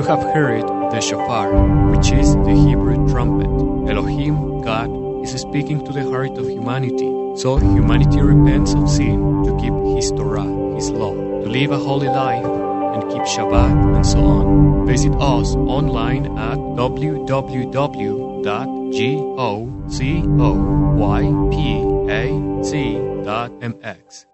You have heard the shofar, which is the Hebrew trumpet. Elohim, God, is speaking to the heart of humanity. So humanity repents of sin to keep His Torah, His law, to live a holy life and keep Shabbat and so on. Visit us online at www.gozoypaz.mx.